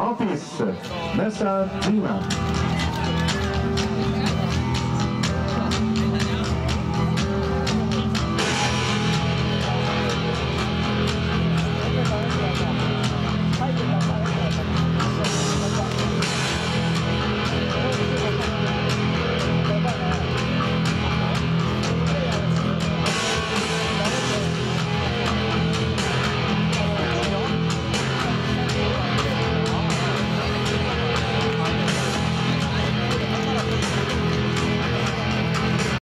Office, Nessa Lima.